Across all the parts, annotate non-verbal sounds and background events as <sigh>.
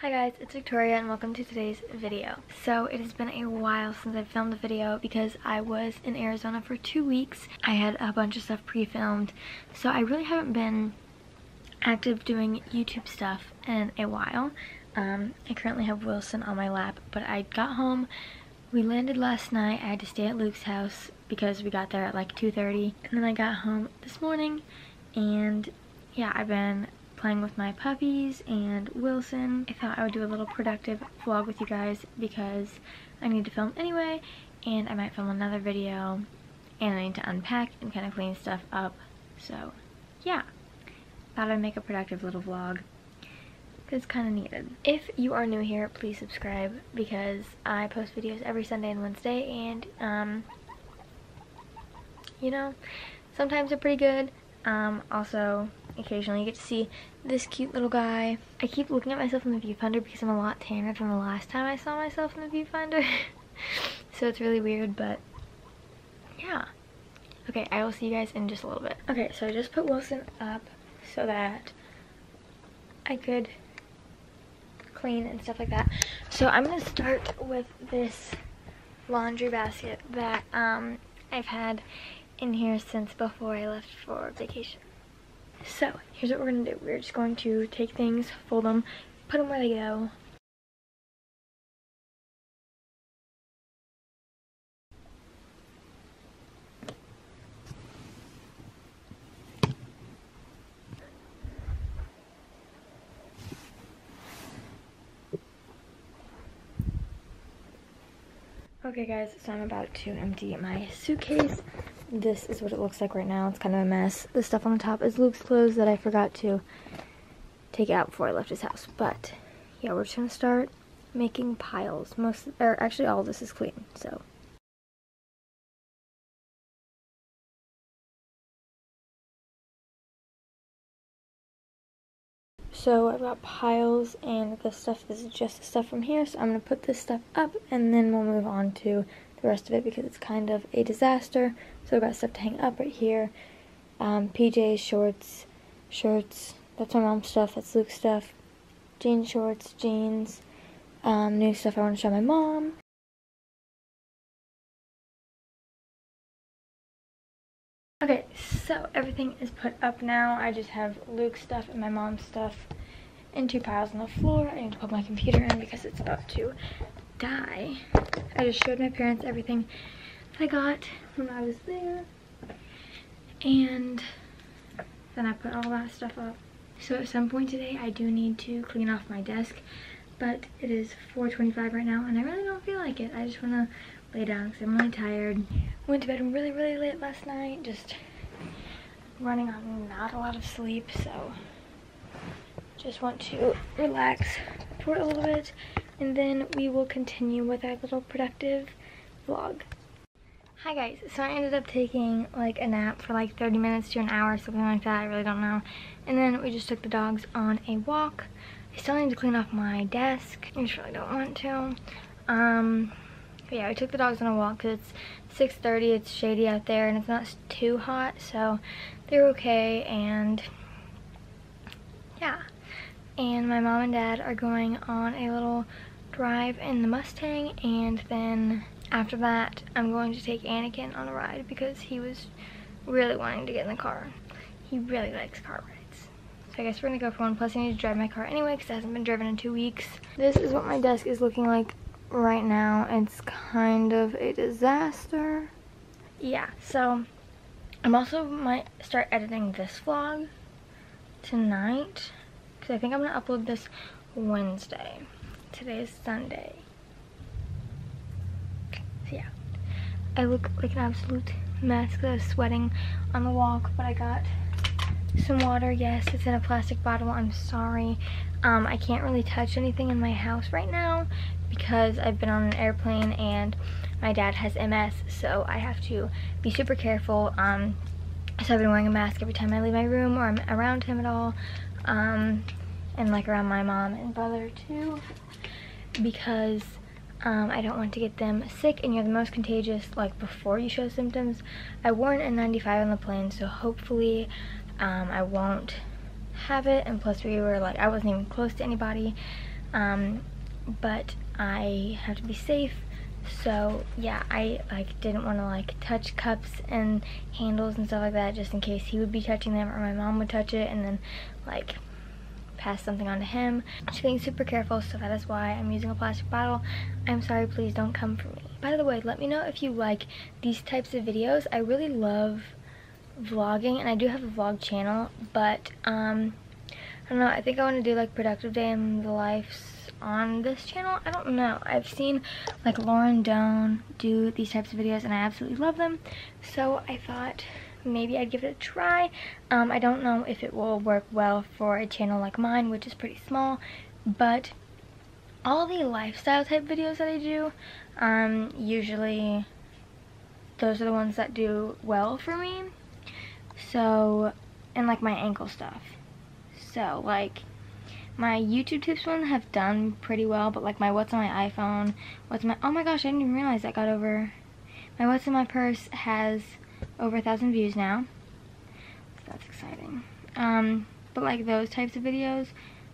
Hi guys, it's Victoria and welcome to today's video. So it has been a while since I filmed a video because I was in Arizona for two weeks. I had a bunch of stuff pre-filmed, so I really haven't been active doing YouTube stuff in a while. Um, I currently have Wilson on my lap, but I got home, we landed last night, I had to stay at Luke's house because we got there at like 2.30, and then I got home this morning, and yeah, I've been playing with my puppies and Wilson. I thought I would do a little productive vlog with you guys because I need to film anyway and I might film another video and I need to unpack and kind of clean stuff up. So yeah, thought I'd make a productive little vlog because it's kind of needed. If you are new here, please subscribe because I post videos every Sunday and Wednesday and um, you know, sometimes they're pretty good. Um, also, occasionally you get to see this cute little guy. I keep looking at myself in the viewfinder because I'm a lot tanner from the last time I saw myself in the viewfinder. <laughs> so it's really weird, but yeah. Okay, I will see you guys in just a little bit. Okay, so I just put Wilson up so that I could clean and stuff like that. So I'm going to start with this laundry basket that um, I've had in here since before I left for vacation. So, here's what we're to do. We're just going to take things, fold them, put them where they go. Okay guys, so I'm about to empty my suitcase this is what it looks like right now. It's kind of a mess. The stuff on the top is Luke's clothes that I forgot to take out before I left his house. But yeah, we're just gonna start making piles. Most, or actually all this is clean, so. So I've got piles and the stuff is just the stuff from here. So I'm gonna put this stuff up and then we'll move on to the rest of it because it's kind of a disaster. So I've got stuff to hang up right here. Um, PJs, shorts, shirts. That's my mom's stuff. That's Luke's stuff. Jeans, shorts, jeans. Um, new stuff I want to show my mom. Okay, so everything is put up now. I just have Luke's stuff and my mom's stuff in two piles on the floor. I need to plug my computer in because it's about to die. I just showed my parents everything I got when I was there. And then I put all that stuff up. So at some point today, I do need to clean off my desk. But it is 4.25 right now, and I really don't feel like it. I just want to lay down because I'm really tired. Went to bed really, really late last night. Just running on not a lot of sleep, so just want to relax for a little bit and then we will continue with our little productive vlog. Hi guys, so I ended up taking like a nap for like 30 minutes to an hour, something like that, I really don't know. And then we just took the dogs on a walk. I still need to clean off my desk, I just really don't want to. Um, yeah, we took the dogs on a walk because it's 6.30, it's shady out there and it's not too hot, so they're okay and yeah and my mom and dad are going on a little drive in the Mustang and then after that I'm going to take Anakin on a ride because he was really wanting to get in the car. He really likes car rides. So I guess we're gonna go for one plus I need to drive my car anyway because it hasn't been driven in two weeks. This is what my desk is looking like right now. It's kind of a disaster. Yeah, so I'm also might start editing this vlog tonight because I think I'm to upload this Wednesday. Today is Sunday. So yeah, I look like an absolute mess because I was sweating on the walk, but I got some water. Yes, it's in a plastic bottle. I'm sorry. Um, I can't really touch anything in my house right now because I've been on an airplane and my dad has MS, so I have to be super careful. Um, so I've been wearing a mask every time I leave my room or I'm around him at all um, and like around my mom and brother too because um, I don't want to get them sick and you're the most contagious like before you show symptoms. I wore an N95 on the plane so hopefully um, I won't have it and plus we were like I wasn't even close to anybody Um, but I have to be safe. So yeah, I like didn't want to like touch cups and handles and stuff like that just in case he would be touching them or my mom would touch it and then like pass something on to him. Just being super careful, so that is why I'm using a plastic bottle. I'm sorry, please don't come for me. By the way, let me know if you like these types of videos. I really love vlogging, and I do have a vlog channel, but um, I don't know, I think I want to do like productive day in the life on this channel. I don't know. I've seen like Lauryn Doan do these types of videos and I absolutely love them. So I thought maybe I'd give it a try. Um, I don't know if it will work well for a channel like mine, which is pretty small, but all the lifestyle type videos that I do, um, usually those are the ones that do well for me. So, and like my ankle stuff. So, like, my YouTube tips one have done pretty well, but like my what's on my iPhone, what's my, oh my gosh, I didn't even realize that got over, my what's in my purse has over a thousand views now. So that's exciting. Um, but like those types of videos,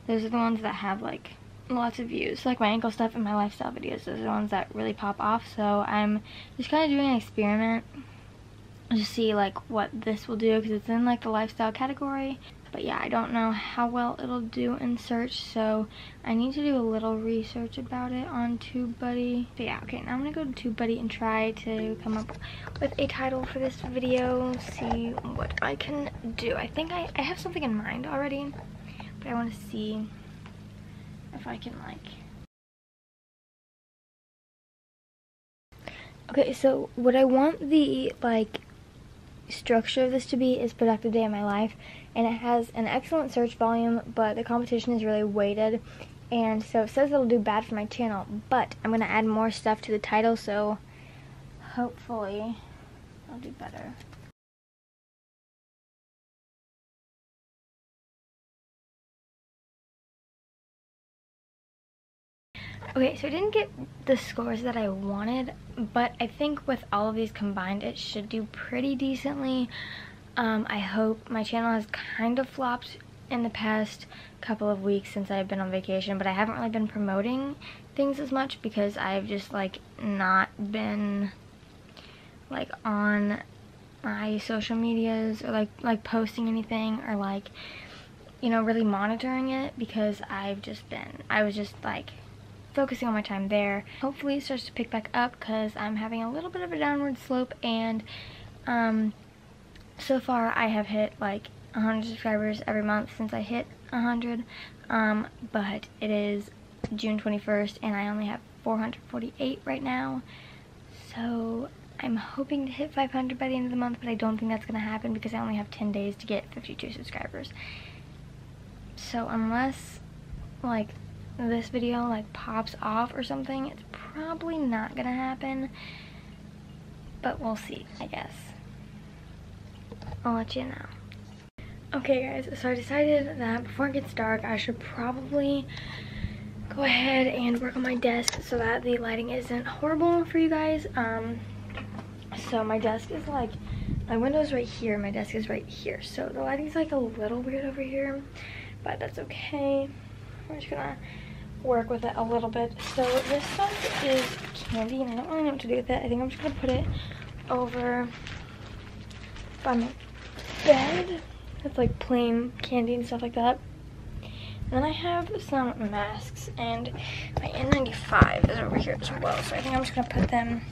those are the ones that have like lots of views. like my ankle stuff and my lifestyle videos, those are the ones that really pop off. So I'm just kind of doing an experiment to see like what this will do because it's in like the lifestyle category. But yeah, I don't know how well it'll do in search, so I need to do a little research about it on TubeBuddy. But yeah, okay, now I'm gonna go to TubeBuddy and try to come up with a title for this video, see what I can do. I think I, I have something in mind already, but I want to see if I can like... Okay, so what I want the, like, structure of this to be is productive day of my life and it has an excellent search volume but the competition is really weighted and so it says it'll do bad for my channel but I'm gonna add more stuff to the title so hopefully I'll do better Okay, so I didn't get the scores that I wanted, but I think with all of these combined, it should do pretty decently. Um, I hope my channel has kind of flopped in the past couple of weeks since I've been on vacation, but I haven't really been promoting things as much because I've just like not been like on my social medias or like like posting anything or like you know really monitoring it because I've just been I was just like focusing on my time there. Hopefully it starts to pick back up because I'm having a little bit of a downward slope and um, so far I have hit like 100 subscribers every month since I hit 100 um, but it is June 21st and I only have 448 right now so I'm hoping to hit 500 by the end of the month but I don't think that's going to happen because I only have 10 days to get 52 subscribers so unless like this video like pops off or something, it's probably not gonna happen. But we'll see, I guess. I'll let you know. Okay guys, so I decided that before it gets dark, I should probably go ahead and work on my desk so that the lighting isn't horrible for you guys. Um, so my desk is like, my window's right here, my desk is right here. So the lighting's like a little weird over here, but that's okay. We're just gonna work with it a little bit. So this stuff is candy, and I don't really know what to do with it. I think I'm just gonna put it over by my bed. It's like plain candy and stuff like that. And then I have some masks, and my N95 is over here as well. So I think I'm just gonna put them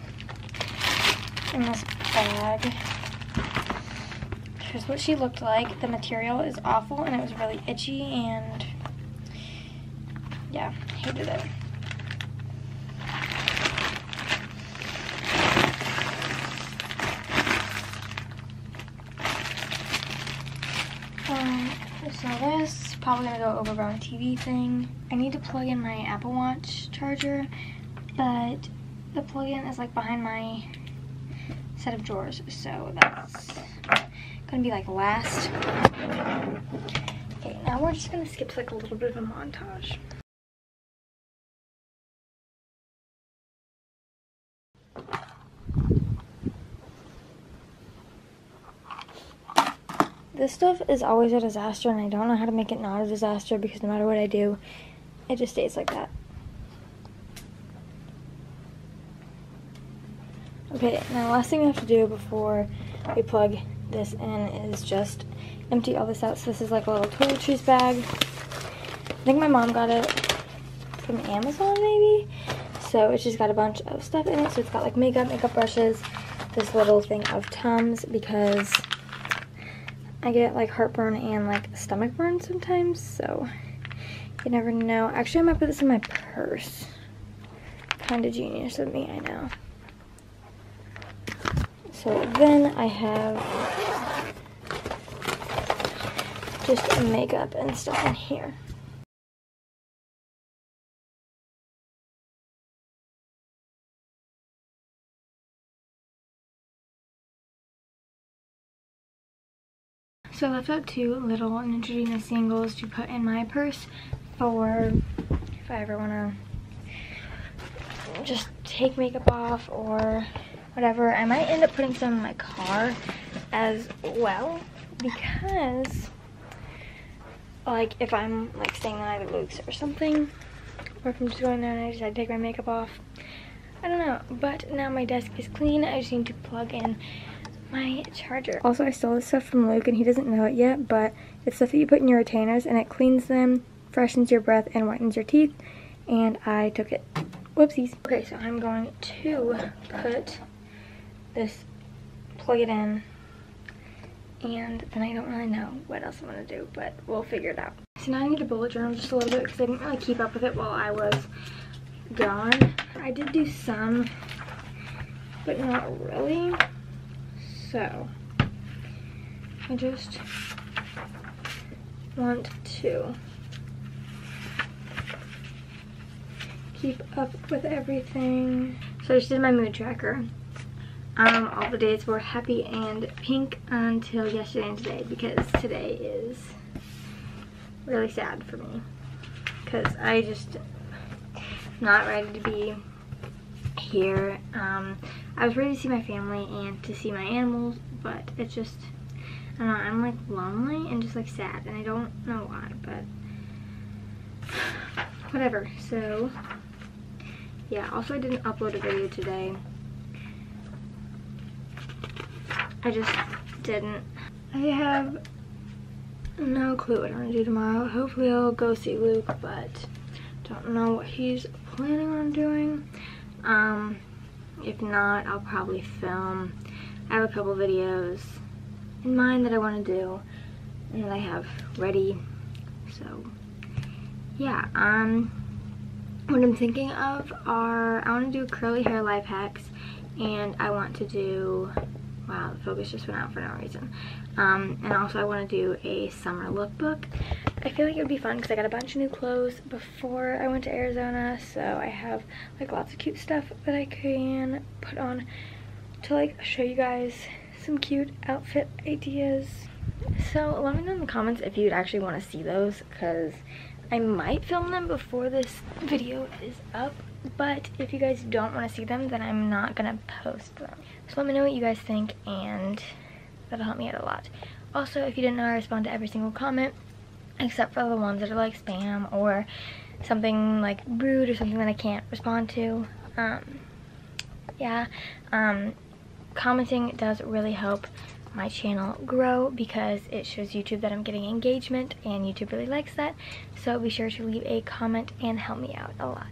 in this bag. Here's what she looked like. The material is awful, and it was really itchy, and yeah, hated it. Um, so this, probably gonna go over by my TV thing. I need to plug in my Apple Watch charger, but the plug-in is like behind my set of drawers, so that's gonna be like last. Okay, now we're just gonna skip like a little bit of a montage. This stuff is always a disaster and I don't know how to make it not a disaster because no matter what I do, it just stays like that. Okay, now last thing we have to do before we plug this in is just empty all this out. So this is like a little toiletries bag. I think my mom got it from Amazon maybe. So it's just got a bunch of stuff in it. So it's got like makeup, makeup brushes, this little thing of Tums because I get like heartburn and like stomach burn sometimes. So you never know. Actually, I might put this in my purse. Kind of genius of me, I know. So then I have just makeup and stuff in here. So I left out two little Neutrogena singles to put in my purse for if I ever want to just take makeup off or whatever. I might end up putting some in my car as well because like if I'm like staying at Luke's or something or if I'm just going there and I decide to take my makeup off. I don't know, but now my desk is clean. I just need to plug in my charger. Also, I stole this stuff from Luke and he doesn't know it yet, but it's stuff that you put in your retainers and it cleans them, freshens your breath, and whitens your teeth. And I took it. Whoopsies. Okay, so I'm going to put this, plug it in, and then I don't really know what else I'm going to do, but we'll figure it out. So now I need to bullet journal just a little bit because I didn't really keep up with it while I was gone. I did do some, but not really. So, I just want to keep up with everything. So I just did my mood tracker. Um, all the days were happy and pink until yesterday and today because today is really sad for me because I just not ready to be here. Um, I was ready to see my family and to see my animals, but it's just, I don't know, I'm like lonely and just like sad, and I don't know why, but whatever. So, yeah, also I didn't upload a video today. I just didn't. I have no clue what I'm gonna do tomorrow. Hopefully I'll go see Luke, but don't know what he's planning on doing. Um, if not, I'll probably film. I have a couple videos in mind that I want to do and that I have ready. So, yeah, um, what I'm thinking of are, I want to do curly hair life hacks and I want to do, wow, the focus just went out for no reason. Um, and also I want to do a summer lookbook. I feel like it would be fun because I got a bunch of new clothes before I went to Arizona. So I have like lots of cute stuff that I can put on to like show you guys some cute outfit ideas. So let me know in the comments if you'd actually want to see those because I might film them before this video is up. But if you guys don't want to see them, then I'm not going to post them. So let me know what you guys think and that'll help me out a lot. Also, if you didn't know, I respond to every single comment except for the ones that are like spam or something like rude or something that I can't respond to. Um, yeah, um, commenting does really help my channel grow because it shows YouTube that I'm getting engagement and YouTube really likes that. So be sure to leave a comment and help me out a lot.